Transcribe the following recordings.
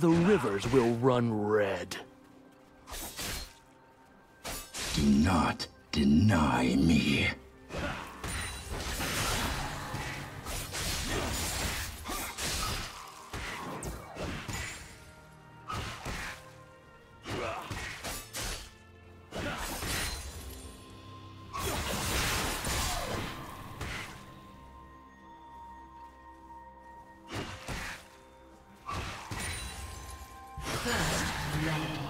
the rivers will run red. Do not deny me. First blood.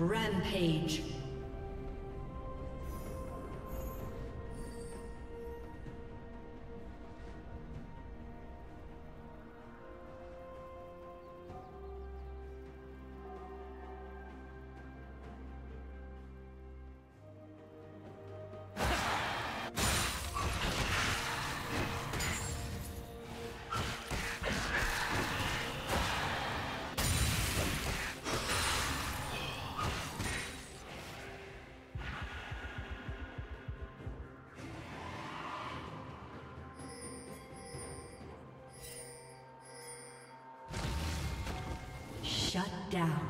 Rampage. Down.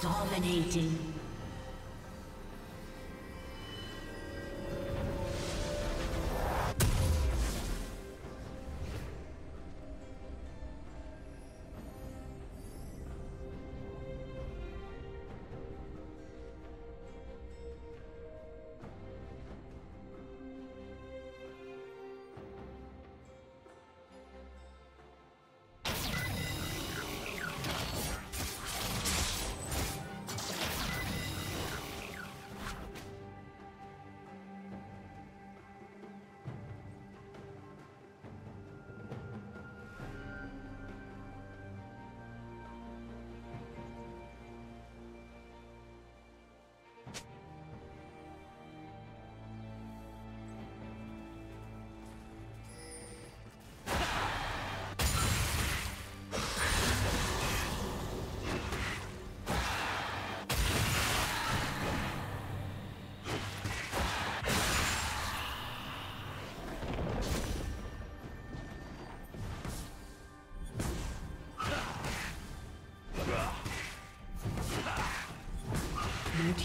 Dominating.